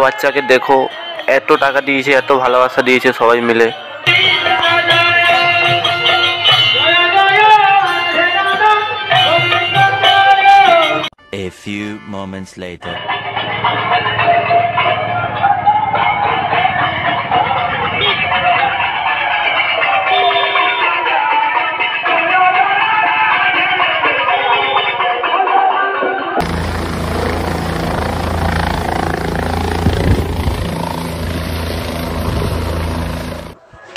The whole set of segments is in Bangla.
বাচ্চাকে দেখো এত টাকা দিয়েছে এত ভালোবাসা দিয়েছে সবাই মিলে A few moments later.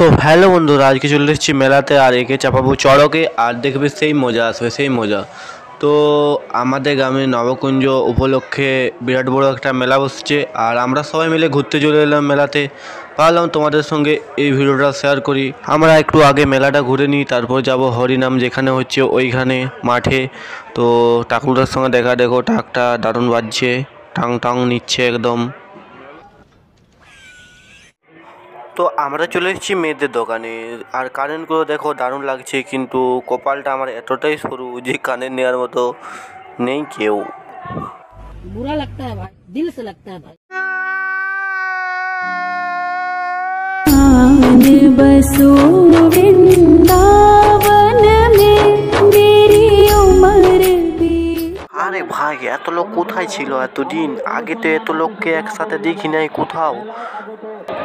তো হ্যালো বন্ধুরা, আজকে চলে এসেছি মেলাতে আর একে চাপাবো চড়কে, আর দেখবে সেই মজা আসবে, সেই মজা। তো আমাদের গ্রামে নবকুঞ্জ উপলক্ষে বিরাট বড় একটা মেলা বসছে, আর আমরা সবাই মিলে ঘুরতে চলে এলাম মেলাতে। ভাবলাম তোমাদের সঙ্গে এই ভিডিওটা শেয়ার করি। আমরা একটু আগে মেলাটা ঘুরে নিই, তারপর যাব হরিনাম, যেখানে হচ্ছে ওইখানে মাঠে। তো টাকুরটার সঙ্গে দেখা দেখো টাকটা দারুণ বাজছে টাং টাং নিচ্ছে একদম। তো আমরা চলে এসেছি মেয়েদের দোকানে। আর কারেন্টগুলো দেখো দারুণ লাগছে কিন্তু কপালটা আমার এতটাই সরু যে কানে নেওয়ার মতো নেই কেউ। বুড়া লাগতা ভাই দিল সে ভাই। এত লোক কোথায় ছিল? এতদিন আগে তো এত লোককে একসাথে দেখি নাই কোথাও।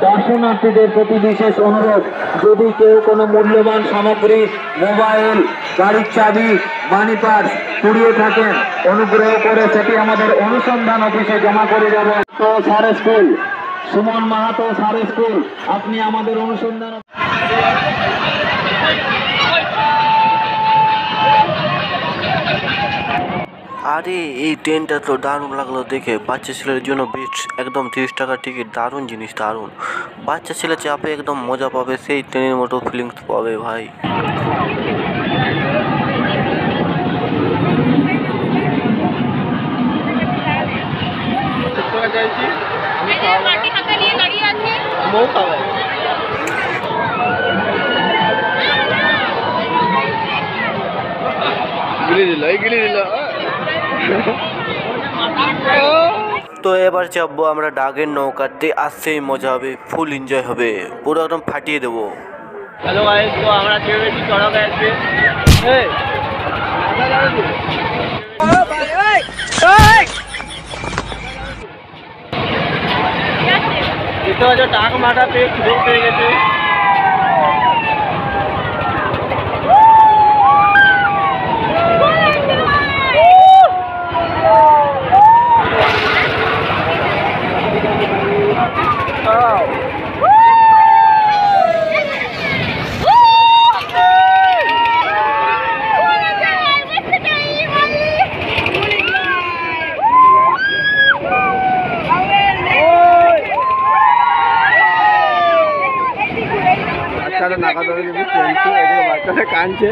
দর্শনার্থীদের প্রতি বিশেষ অনুরোধ, যদি কেউ কোনো মূল্যবান সামগ্রী, মোবাইল, গাড়ির চাবি মানি পার্স কুড়িয়ে থাকেন, অনুগ্রহ করে সেটি আমাদের অনুসন্ধান অফিসে জমা করে যাবেন তো sir school, Suman Mahato sir school, আপনি আমাদের অনুসন্ধান আরে এই ট্রেনটা তো দারুণ লাগল দেখে বাচ্চা ছেলের জন্য বেস্ট একদম তিরিশ টাকার টিকিট দারুণ জিনিস দারুণ বাচ্চা ছেলে চাপে একদম মজা পাবে সেই ট্রেনের মতো ফিলিংস পাবে ভাই এই যে মাটি হাতে নিয়ে দাঁড়িয়ে আছে তো এবার চাপবো আমরা ডাগের নৌকাতে আসছেই মজা হবে ফুল এনজয় হবে পুরো একদম ফাটিয়ে দেবো হ্যালো গাইস তো আমরা চড়ক আসবে টাক মাটাতে সুযোগ পেয়ে গেছে নাকা ধরে এদিকে কাঁদছে।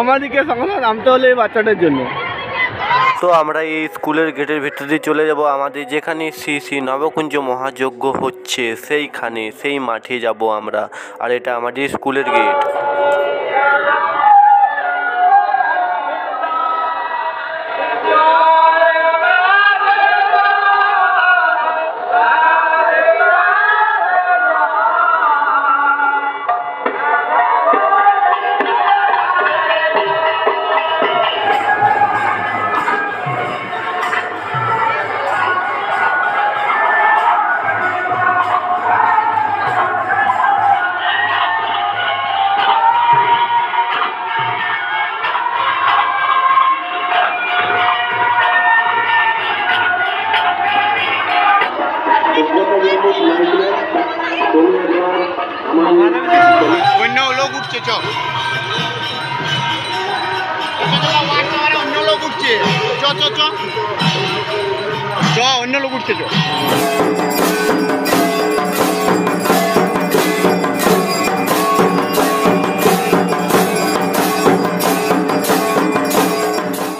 আমাদেরকে সঙ্গে নামতে হলে এই বাচ্চাটার জন্য। তো আমরা এই স্কুলের গেটের ভিতর দিয়ে চলে যাব। আমাদের যেখানে শ্রী শ্রী নবকুঞ্জ মহাযজ্ঞ হচ্ছে, সেইখানে, সেই মাঠে যাব আমরা। আর এটা আমাদের স্কুলের গেট। অন্য লোক উঠছে চ অন্য লোক উঠছে চ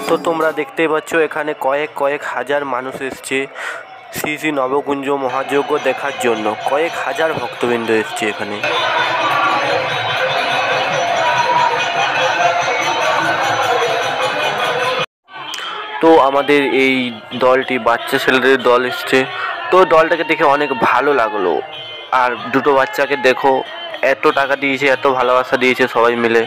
তো তোমরা দেখতেই পাচ্ছ, এখানে কয়েক কয়েক হাজার মানুষ এসছে। শ্রী শ্রী নবকুঞ্জ মহাযজ্ঞ দেখার জন্য। কয়েক হাজার ভক্তবৃন্দ এসছে এখানে। তো আমাদের এই দলটি, বাচ্চা ছেলেদের দল এসছে। তো দলটাকে দেখে অনেক ভালো লাগল। আর দুটো বাচ্চাকে দেখো, এত টাকা দিয়েছে, এত ভালোবাসা দিয়েছে সবাই মিলে।